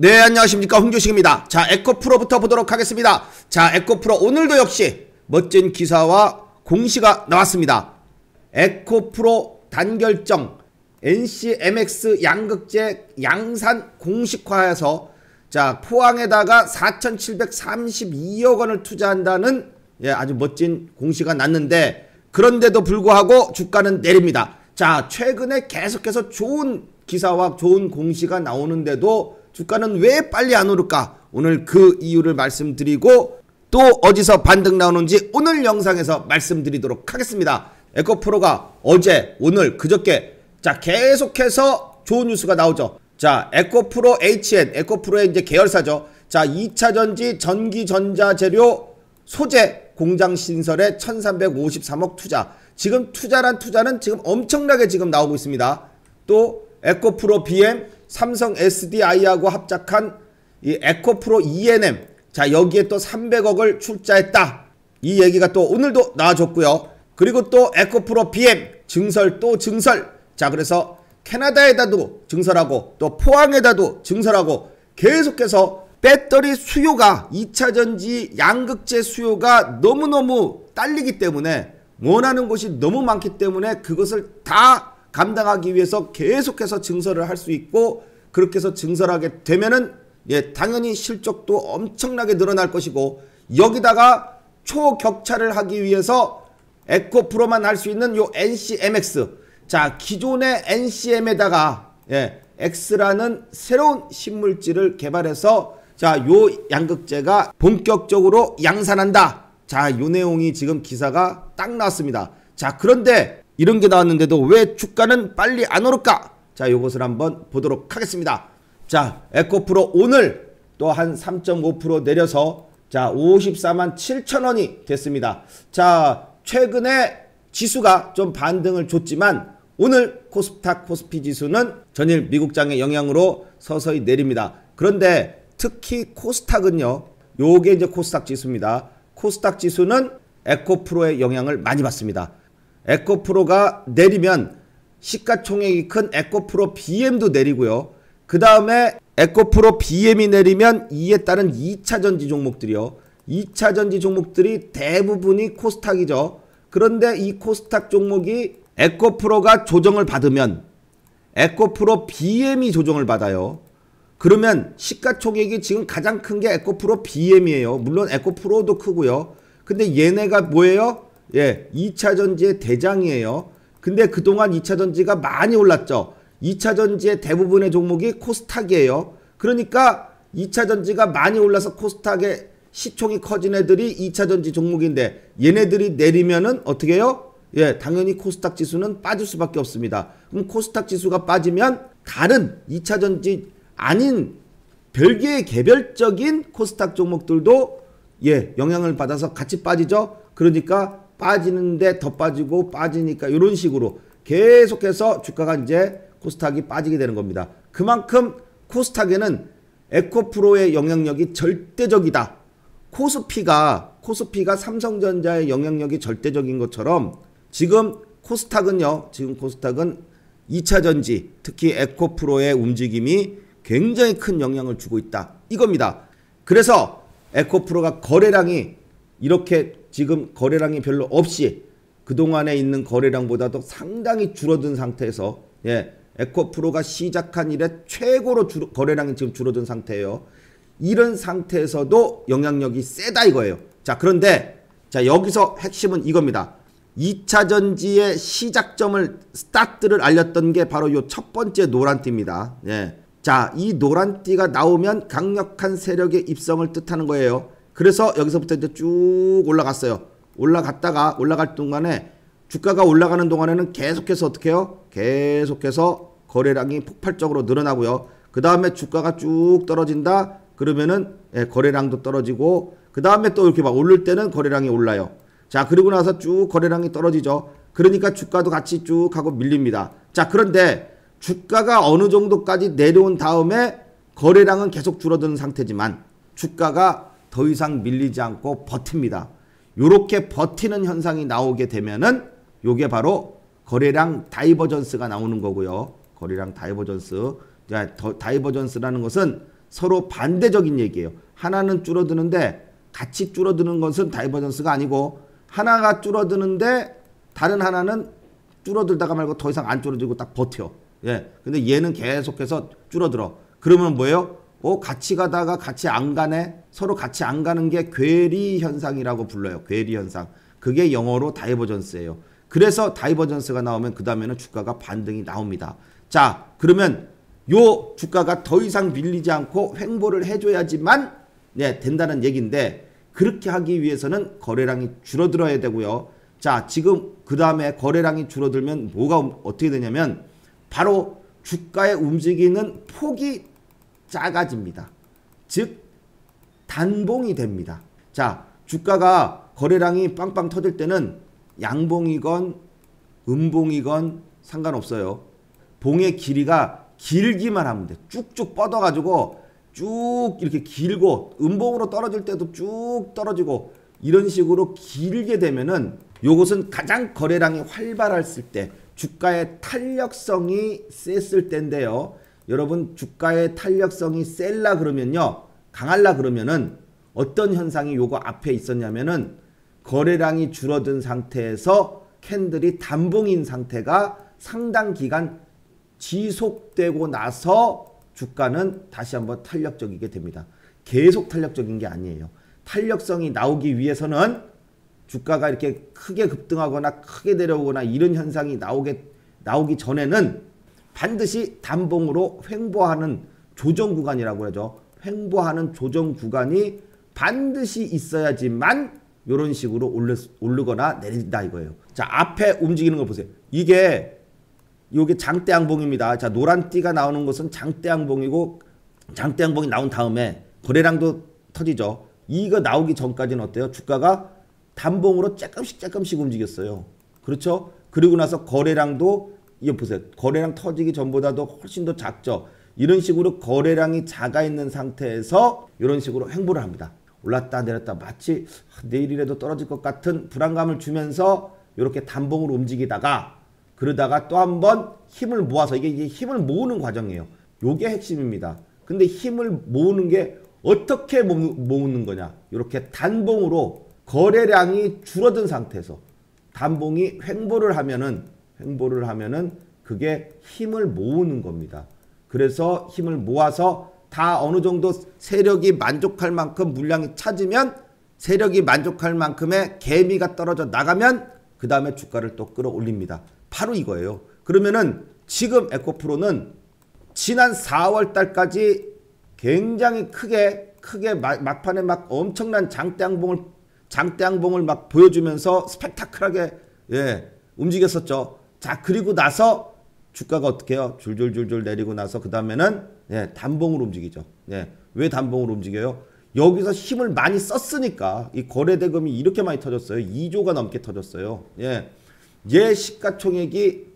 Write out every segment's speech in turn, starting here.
네, 안녕하십니까. 홍조식입니다. 자, 에코프로부터 보도록 하겠습니다. 자, 에코프로 오늘도 역시 멋진 기사와 공시가 나왔습니다. 에코프로 단결정 NCMX 양극재 양산 공식화해서 자, 포항에다가 4,732억 원을 투자한다는 예, 아주 멋진 공시가 났는데 그런데도 불구하고 주가는 내립니다. 자, 최근에 계속해서 좋은 기사와 좋은 공시가 나오는데도 주가는 왜 빨리 안 오를까? 오늘 그 이유를 말씀드리고 또 어디서 반등 나오는지 오늘 영상에서 말씀드리도록 하겠습니다. 에코프로가 어제, 오늘, 그저께 자 계속해서 좋은 뉴스가 나오죠. 자 에코프로 HN, 에코프로의 이제 계열사죠. 자 2차전지 전기전자재료 소재 공장 신설에 1353억 투자. 지금 투자란 투자는 지금 엄청나게 지금 나오고 있습니다. 또 에코프로 BM, 삼성 SDI하고 합작한 이 에코프로 ENM. 자, 여기에 또 300억을 출자했다. 이 얘기가 또 오늘도 나와줬고요. 그리고 또 에코프로 BM 증설 또 증설. 자, 그래서 캐나다에다도 증설하고 또 포항에다도 증설하고 계속해서 배터리 수요가 2차 전지 양극재 수요가 너무너무 딸리기 때문에 원하는 곳이 너무 많기 때문에 그것을 다 감당하기 위해서 계속해서 증설을 할 수 있고 그렇게 해서 증설하게 되면은 예, 당연히 실적도 엄청나게 늘어날 것이고 여기다가 초격차를 하기 위해서 에코 프로만 할 수 있는 요 NCMX 자 기존의 NCM에다가 예, X라는 새로운 신물질을 개발해서 자요 양극재가 본격적으로 양산한다. 자 요 내용이 지금 기사가 딱 나왔습니다. 자 그런데 이런 게 나왔는데도 왜 주가는 빨리 안 오를까 자 요것을 한번 보도록 하겠습니다 자 에코프로 오늘 또 한 3.5% 내려서 자 54만 7천 원이 됐습니다 자 최근에 지수가 좀 반등을 줬지만 오늘 코스닥 코스피 지수는 전일 미국장의 영향으로 서서히 내립니다. 그런데 특히 코스닥은요. 요게 이제 코스닥 지수입니다. 코스닥 지수는 에코프로의 영향을 많이 받습니다. 에코프로가 내리면 시가총액이 큰 에코프로 BM도 내리고요. 그 다음에 에코프로 BM이 내리면 이에 따른 2차 전지 종목들이요. 2차 전지 종목들이 대부분이 코스닥이죠. 그런데 이 코스닥 종목이 에코프로가 조정을 받으면 에코프로 BM이 조정을 받아요. 그러면 시가총액이 지금 가장 큰 게 에코프로 BM이에요. 물론 에코프로도 크고요. 근데 얘네가 뭐예요? 예, 2차 전지의 대장이에요. 근데 그동안 2차 전지가 많이 올랐죠. 2차 전지의 대부분의 종목이 코스닥이에요. 그러니까 2차 전지가 많이 올라서 코스닥의 시총이 커진 애들이 2차 전지 종목인데 얘네들이 내리면은 어떻게 해요? 예, 당연히 코스닥 지수는 빠질 수밖에 없습니다. 그럼 코스닥 지수가 빠지면 다른 2차 전지 아닌 별개의 개별적인 코스닥 종목들도 예, 영향을 받아서 같이 빠지죠. 그러니까 빠지는데 더 빠지고 빠지니까 이런 식으로 계속해서 주가가 이제 코스닥이 빠지게 되는 겁니다. 그만큼 코스닥에는 에코프로의 영향력이 절대적이다. 코스피가 코스피가 삼성전자의 영향력이 절대적인 것처럼 지금 코스닥은요. 지금 코스닥은 2차 전지, 특히 에코프로의 움직임이 굉장히 큰 영향을 주고 있다. 이겁니다. 그래서 에코프로가 거래량이 이렇게 지금 거래량이 별로 없이 그동안에 있는 거래량보다도 상당히 줄어든 상태에서 예, 에코프로가 시작한 이래 최고로 줄, 거래량이 지금 줄어든 상태예요. 이런 상태에서도 영향력이 세다 이거예요. 자, 그런데 자, 여기서 핵심은 이겁니다. 2차 전지의 시작점을 스타트를 알렸던 게 바로 요 첫 번째 노란띠입니다. 예. 자, 이 노란띠가 나오면 강력한 세력의 입성을 뜻하는 거예요. 그래서 여기서부터 이제 쭉 올라갔어요. 올라갔다가 올라갈 동안에 주가가 올라가는 동안에는 계속해서 어떻게 해요? 계속해서 거래량이 폭발적으로 늘어나고요. 그 다음에 주가가 쭉 떨어진다. 그러면은 예, 거래량도 떨어지고 그 다음에 또 이렇게 막 오를 때는 거래량이 올라요. 자 그리고 나서 쭉 거래량이 떨어지죠. 그러니까 주가도 같이 쭉 하고 밀립니다. 자 그런데 주가가 어느 정도까지 내려온 다음에 거래량은 계속 줄어드는 상태지만 주가가 더 이상 밀리지 않고 버팁니다. 요렇게 버티는 현상이 나오게 되면은 요게 바로 거래량 divergence가 나오는 거고요. 거래량 divergence. 자, divergence라는 것은 서로 반대적인 얘기예요. 하나는 줄어드는데 같이 줄어드는 것은 divergence가 아니고 하나가 줄어드는데 다른 하나는 줄어들다가 말고 더 이상 안 줄어들고 딱 버텨. 예. 근데 얘는 계속해서 줄어들어. 그러면 뭐예요? 어, 같이 가다가 같이 안 가네? 서로 같이 안 가는 게 괴리 현상이라고 불러요. 괴리 현상. 그게 영어로 divergence예요. 그래서 divergence가 나오면 그 다음에는 주가가 반등이 나옵니다. 자, 그러면 요 주가가 더 이상 밀리지 않고 횡보를 해줘야지만 네, 된다는 얘기인데 그렇게 하기 위해서는 거래량이 줄어들어야 되고요. 자, 지금 그 다음에 거래량이 줄어들면 뭐가 어떻게 되냐면 바로 주가의 움직이는 폭이 작아집니다. 즉 단봉이 됩니다. 자, 주가가 거래량이 빵빵 터질 때는 양봉이건 음봉이건 상관없어요. 봉의 길이가 길기만 하면 돼. 쭉쭉 뻗어가지고 쭉 이렇게 길고 음봉으로 떨어질 때도 쭉 떨어지고 이런 식으로 길게 되면은 요것은 가장 거래량이 활발했을 때 주가의 탄력성이 셌을 때인데요. 여러분 주가의 탄력성이 셀라 그러면요. 강할라 그러면은 어떤 현상이 요거 앞에 있었냐면은 거래량이 줄어든 상태에서 캔들이 단봉인 상태가 상당 기간 지속되고 나서 주가는 다시 한번 탄력적이게 됩니다. 계속 탄력적인 게 아니에요. 탄력성이 나오기 위해서는 주가가 이렇게 크게 급등하거나 크게 내려오거나 이런 현상이 나오게 나오기 전에는 반드시 단봉으로 횡보하는 조정 구간이라고 하죠. 횡보하는 조정 구간이 반드시 있어야지만 이런 식으로 오르, 오르거나 내린다 이거예요. 자 앞에 움직이는 거 보세요. 이게 이게 장대양봉입니다. 자 노란 띠가 나오는 것은 장대양봉이고 장대양봉이 나온 다음에 거래량도 터지죠. 이거 나오기 전까지는 어때요? 주가가 단봉으로 조금씩 조금씩 움직였어요. 그렇죠? 그리고 나서 거래량도 이거 보세요. 거래량 터지기 전보다도 훨씬 더 작죠. 이런 식으로 거래량이 작아 있는 상태에서 이런 식으로 횡보를 합니다. 올랐다 내렸다 마치 내일이라도 떨어질 것 같은 불안감을 주면서 이렇게 단봉으로 움직이다가 그러다가 또 한 번 힘을 모아서 이게, 이게 힘을 모으는 과정이에요. 요게 핵심입니다. 근데 힘을 모으는 게 어떻게 모으는 거냐? 이렇게 단봉으로 거래량이 줄어든 상태에서 단봉이 횡보를 하면은 횡보를 하면은 그게 힘을 모으는 겁니다. 그래서 힘을 모아서 다 어느 정도 세력이 만족할 만큼 물량이 찾으면 세력이 만족할 만큼의 개미가 떨어져 나가면 그 다음에 주가를 또 끌어올립니다. 바로 이거예요. 그러면은 지금 에코프로는 지난 4월 달까지 굉장히 크게 크게 막판에 막 엄청난 장대양봉을 장대양봉을 막 보여주면서 스펙타클하게 예, 움직였었죠. 자, 그리고 나서 주가가 어떻게 해요? 줄줄줄줄 내리고 나서 그 다음에는 예, 단봉으로 움직이죠. 예, 왜 단봉으로 움직여요? 여기서 힘을 많이 썼으니까 이 거래 대금이 이렇게 많이 터졌어요. 2조가 넘게 터졌어요. 예, 얘 시가총액이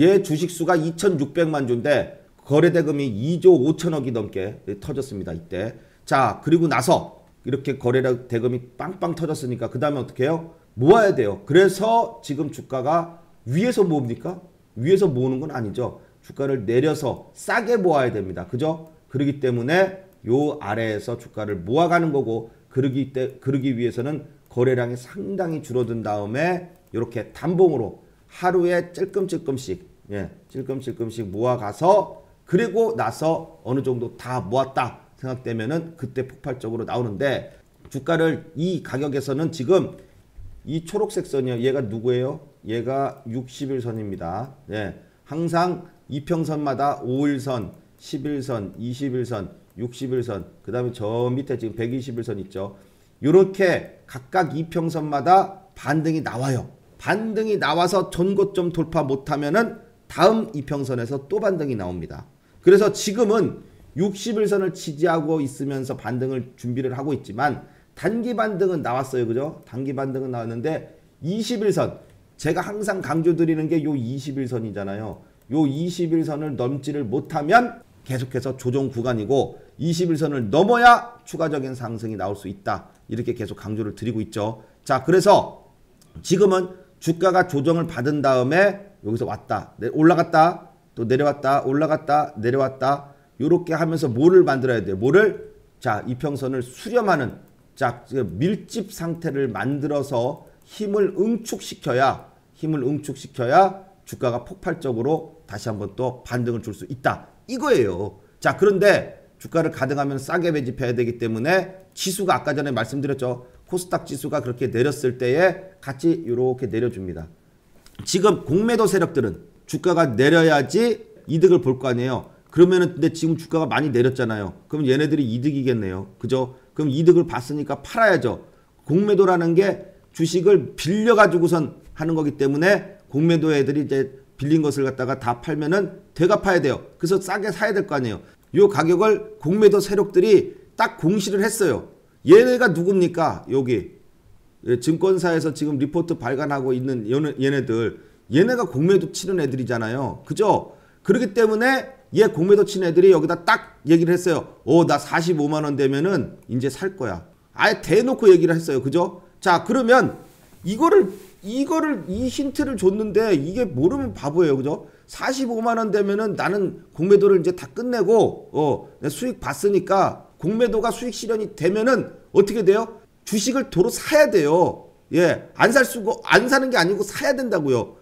얘 주식수가 2,600만 주인데 거래 대금이 2조 5천억이 넘게 터졌습니다. 이때. 자, 그리고 나서 이렇게 거래 대금이 빵빵 터졌으니까 그 다음에 어떻게 해요? 모아야 돼요. 그래서 지금 주가가 위에서 모읍니까? 위에서 모으는 건 아니죠. 주가를 내려서 싸게 모아야 됩니다. 그죠? 그러기 때문에 요 아래에서 주가를 모아가는 거고 그러기 때 그러기 위해서는 거래량이 상당히 줄어든 다음에 이렇게 단봉으로 하루에 찔끔찔끔씩 예, 찔끔찔끔씩 모아가서 그리고 나서 어느 정도 다 모았다 생각되면은 그때 폭발적으로 나오는데 주가를 이 가격에서는 지금 이 초록색 선이요. 얘가 누구예요? 얘가 60일선입니다. 예. 항상 이평선마다 5일선, 11선, 21선, 60일선, 그 다음에 저 밑에 지금 120일선 있죠. 이렇게 각각 이평선마다 반등이 나와요. 반등이 나와서 전고점 돌파 못하면은 다음 이평선에서 또 반등이 나옵니다. 그래서 지금은 60일선을 지지하고 있으면서 반등을 준비를 하고 있지만 단기 반등은 나왔어요. 그죠? 단기 반등은 나왔는데 21선 제가 항상 강조드리는 게 요 21선이잖아요. 요 21선을 넘지를 못하면 계속해서 조정 구간이고 21선을 넘어야 추가적인 상승이 나올 수 있다. 이렇게 계속 강조를 드리고 있죠. 자, 그래서 지금은 주가가 조정을 받은 다음에 여기서 왔다. 올라갔다. 또 내려왔다. 올라갔다. 내려왔다. 요렇게 하면서 뭐를 만들어야 돼요? 뭐를 자 이평선을 수렴하는 자 밀집 상태를 만들어서 힘을 응축시켜야 힘을 응축시켜야 주가가 폭발적으로 다시 한번 또 반등을 줄 수 있다. 이거예요. 자, 그런데 주가를 가능하면 싸게 매집해야 되기 때문에 지수가 아까 전에 말씀드렸죠. 코스닥 지수가 그렇게 내렸을 때에 같이 이렇게 내려줍니다. 지금 공매도 세력들은 주가가 내려야지 이득을 볼 거 아니에요. 그러면은 근데 지금 주가가 많이 내렸잖아요. 그럼 얘네들이 이득이겠네요. 그죠? 그럼 이득을 봤으니까 팔아야죠. 공매도라는 게 주식을 빌려 가지고선 하는 거기 때문에 공매도 애들이 이제 빌린 것을 갖다가 다 팔면은 되갚아야 돼요. 그래서 싸게 사야 될 거 아니에요. 요 가격을 공매도 세력들이 딱 공시를 했어요. 얘네가 누굽니까? 여기 예, 증권사에서 지금 리포트 발간하고 있는 얘네들 얘네가 공매도 치는 애들이잖아요. 그죠? 그렇기 때문에 얘 공매도 치는 애들이 여기다 딱 얘기를 했어요. 오, 나 45만 원 되면은 이제 살 거야. 아예 대놓고 얘기를 했어요. 그죠? 자, 그러면 이거를 이거를 이 힌트를 줬는데 이게 모르면 바보예요. 그죠? 45만 원 되면은 나는 공매도를 이제 다 끝내고 어, 수익 봤으니까 공매도가 수익 실현이 되면은 어떻게 돼요? 주식을 도로 사야 돼요. 예. 안 살 수고 안 사는 게 아니고 사야 된다고요.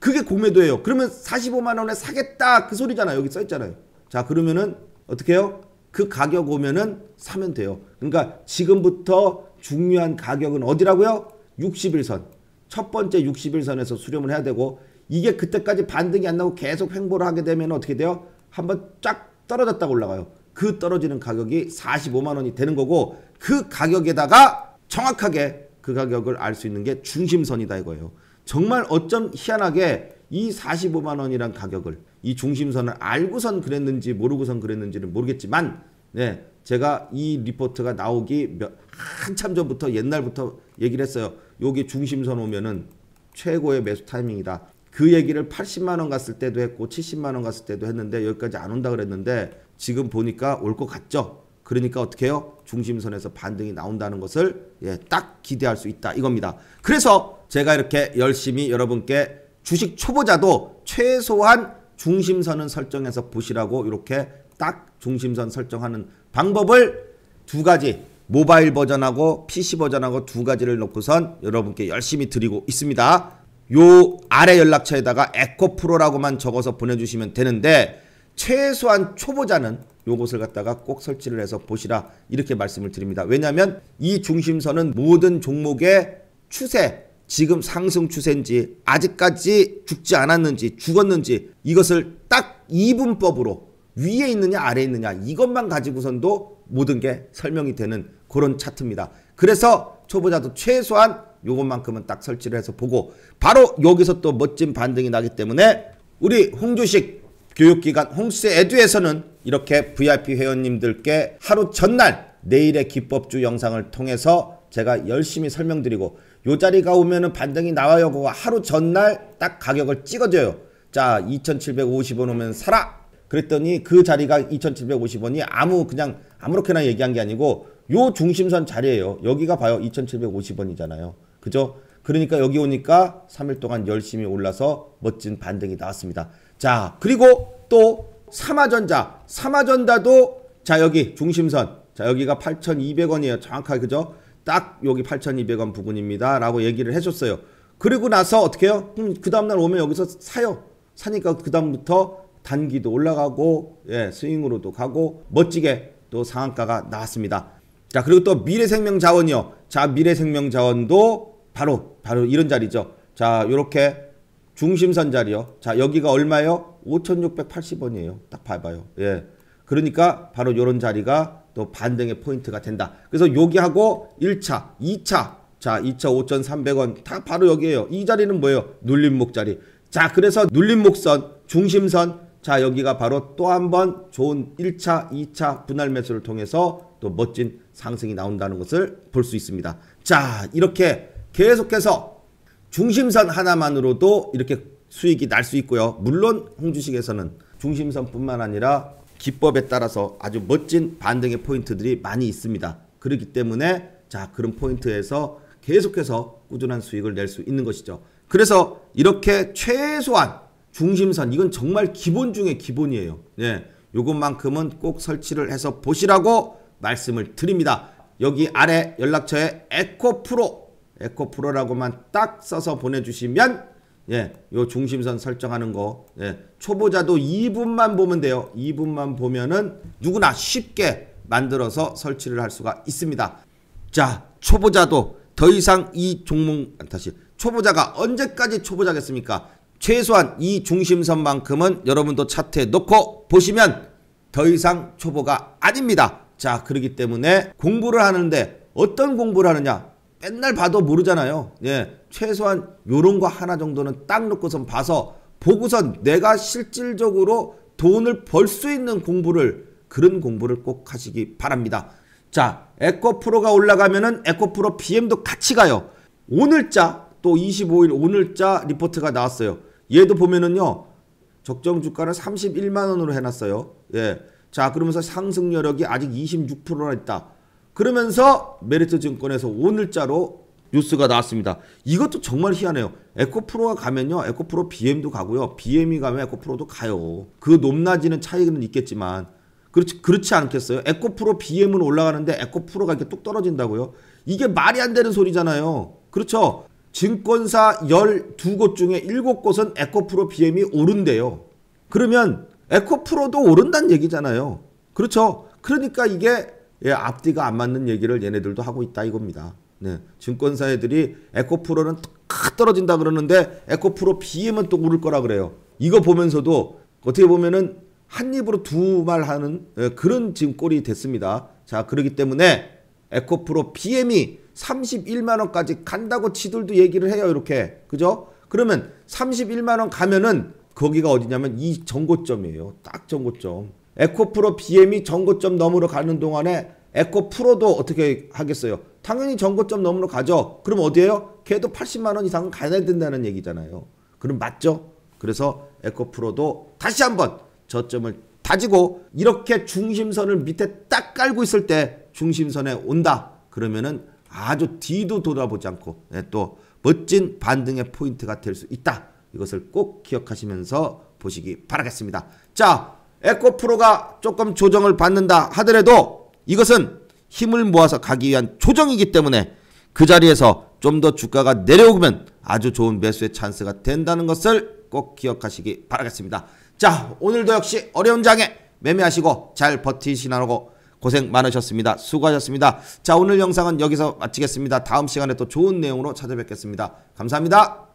그게 공매도예요. 그러면 45만 원에 사겠다 그 소리잖아요. 여기 써 있잖아요. 자, 그러면은 어떻게 해요? 그 가격 오면은 사면 돼요. 그러니까 지금부터 중요한 가격은 어디라고요? 60일선. 첫 번째 60일선에서 수렴을 해야 되고 이게 그때까지 반등이 안 나고 계속 횡보를 하게 되면 어떻게 돼요? 한번 쫙 떨어졌다가 올라가요. 그 떨어지는 가격이 45만 원이 되는 거고 그 가격에다가 정확하게 그 가격을 알 수 있는 게 중심선이다 이거예요. 정말 어쩜 희한하게 이 45만 원이란 가격을 이 중심선을 알고선 그랬는지 모르고선 그랬는지는 모르겠지만 네, 제가 이 리포트가 나오기 몇, 한참 전부터 옛날부터 얘기를 했어요. 여기 중심선 오면은 최고의 매수 타이밍이다. 그 얘기를 80만 원 갔을 때도 했고 70만 원 갔을 때도 했는데 여기까지 안 온다 그랬는데 지금 보니까 올 것 같죠. 그러니까 어떻게 해요? 중심선에서 반등이 나온다는 것을 예, 딱 기대할 수 있다 이겁니다. 그래서 제가 이렇게 열심히 여러분께 주식 초보자도 최소한 중심선은 설정해서 보시라고 이렇게 딱 중심선 설정하는 방법을 두 가지 모바일 버전하고 PC 버전하고 두 가지를 놓고선 여러분께 열심히 드리고 있습니다. 요 아래 연락처에다가 에코프로라고만 적어서 보내주시면 되는데 최소한 초보자는 요것을 갖다가 꼭 설치를 해서 보시라 이렇게 말씀을 드립니다. 왜냐하면 이 중심선은 모든 종목의 추세 지금 상승 추세인지 아직까지 죽지 않았는지 죽었는지 이것을 딱 이분법으로 위에 있느냐 아래에 있느냐 이것만 가지고선도 모든 게 설명이 되는 그런 차트입니다. 그래서 초보자도 최소한 요것만큼은 딱 설치를 해서 보고 바로 여기서 또 멋진 반등이 나기 때문에 우리 홍주식 교육기관 홍수의 에듀에서는 이렇게 VIP 회원님들께 하루 전날 내일의 기법주 영상을 통해서 제가 열심히 설명드리고 요 자리가 오면은 반등이 나와요. 그거 하루 전날 딱 가격을 찍어줘요. 자, 2,750원 오면 사라. 그랬더니 그 자리가 2,750원이 아무 그냥 아무렇게나 얘기한 게 아니고 요 중심선 자리예요. 여기가 봐요. 2,750원이잖아요. 그죠? 그러니까 여기 오니까 3일 동안 열심히 올라서 멋진 반등이 나왔습니다. 자, 그리고 또 삼화전자. 삼화전자도 자, 여기 중심선. 자, 여기가 8,200원이에요. 정확하게 그죠? 딱 여기 8,200원 부근입니다. 라고 얘기를 해줬어요. 그리고 나서 어떻게 해요? 음, 그 다음날 오면 여기서 사요. 사니까 그 다음부터 단기도 올라가고, 예, 스윙으로도 가고, 멋지게 또 상한가가 나왔습니다. 자, 그리고 또 미래생명자원이요. 자, 미래생명자원도 바로, 바로 이런 자리죠. 자, 요렇게 중심선 자리요. 자, 여기가 얼마예요? 5,680원이에요. 딱 봐봐요. 예. 그러니까 바로 요런 자리가 또 반등의 포인트가 된다. 그래서 여기하고 1차, 2차, 자, 2차 5,300원 다 바로 여기에요. 이 자리는 뭐예요? 눌림목 자리. 자, 그래서 눌림목선, 중심선, 자, 여기가 바로 또 한 번 좋은 1차, 2차 분할 매수를 통해서 또 멋진 상승이 나온다는 것을 볼 수 있습니다. 자, 이렇게 계속해서 중심선 하나만으로도 이렇게 수익이 날 수 있고요. 물론 홍주식에서는 중심선뿐만 아니라 기법에 따라서 아주 멋진 반등의 포인트들이 많이 있습니다. 그렇기 때문에 자 그런 포인트에서 계속해서 꾸준한 수익을 낼 수 있는 것이죠. 그래서 이렇게 최소한 중심선 이건 정말 기본 중의 기본이에요. 예. 요것만큼은 꼭 설치를 해서 보시라고 말씀을 드립니다. 여기 아래 연락처에 에코프로 에코프로라고만 딱 써서 보내주시면 예, 요 중심선 설정하는 거 예, 초보자도 2분만 보면 돼요. 2분만 보면은 누구나 쉽게 만들어서 설치를 할 수가 있습니다. 자, 초보자도 더 이상 이 종목 다시 초보자가 언제까지 초보자겠습니까? 최소한 이 중심선만큼은 여러분도 차트에 놓고 보시면 더 이상 초보가 아닙니다. 자, 그렇기 때문에 공부를 하는데 어떤 공부를 하느냐? 맨날 봐도 모르잖아요. 예. 최소한 요런 거 하나 정도는 딱 놓고선 봐서 보고선 내가 실질적으로 돈을 벌 수 있는 공부를 그런 공부를 꼭 하시기 바랍니다. 자, 에코프로가 올라가면은 에코프로 BM도 같이 가요. 오늘자 또 25일 오늘자 리포트가 나왔어요. 얘도 보면은요. 적정 주가를 31만 원으로 해 놨어요. 예. 자, 그러면서 상승 여력이 아직 26%나 있다. 그러면서 메리츠 증권에서 오늘자로 뉴스가 나왔습니다. 이것도 정말 희한해요. 에코프로가 가면요. 에코프로 BM도 가고요. BM이 가면 에코프로도 가요. 그 높낮이는 차이는 있겠지만 그렇지 그렇지 않겠어요? 에코프로 BM은 올라가는데 에코프로가 이렇게 뚝 떨어진다고요? 이게 말이 안 되는 소리잖아요. 그렇죠? 증권사 12곳 중에 7곳은 에코프로 BM이 오른대요. 그러면 에코프로도 오른다는 얘기잖아요. 그렇죠? 그러니까 이게 예, 앞뒤가 안 맞는 얘기를 얘네들도 하고 있다 이겁니다. 네, 증권사 애들이 에코프로는 탁 떨어진다 그러는데 에코프로 BM은 또 오를 거라 그래요. 이거 보면서도 어떻게 보면은 한 입으로 두 말 하는 예, 그런 지금 꼴이 됐습니다. 자, 그렇기 때문에 에코프로 BM이 31만 원까지 간다고 지들도 얘기를 해요. 이렇게. 그죠? 그러면 31만 원 가면은 거기가 어디냐면 이 정고점이에요. 딱 정고점. 에코프로 BM이 정고점 넘으러 가는 동안에 에코프로도 어떻게 하겠어요? 당연히 정고점 넘으러 가죠. 그럼 어디에요? 걔도 80만 원 이상은 가야 된다는 얘기잖아요. 그럼 맞죠? 그래서 에코프로도 다시 한번 저점을 다지고 이렇게 중심선을 밑에 딱 깔고 있을 때 중심선에 온다. 그러면은 아주 뒤도 돌아보지 않고 예, 또 멋진 반등의 포인트가 될 수 있다. 이것을 꼭 기억하시면서 보시기 바라겠습니다. 자, 에코프로가 조금 조정을 받는다 하더라도 이것은 힘을 모아서 가기 위한 조정이기 때문에 그 자리에서 좀 더 주가가 내려오면 아주 좋은 매수의 찬스가 된다는 것을 꼭 기억하시기 바라겠습니다. 자, 오늘도 역시 어려운 장에 매매하시고 잘 버티시라고 고생 많으셨습니다. 수고하셨습니다. 자, 오늘 영상은 여기서 마치겠습니다. 다음 시간에 또 좋은 내용으로 찾아뵙겠습니다. 감사합니다.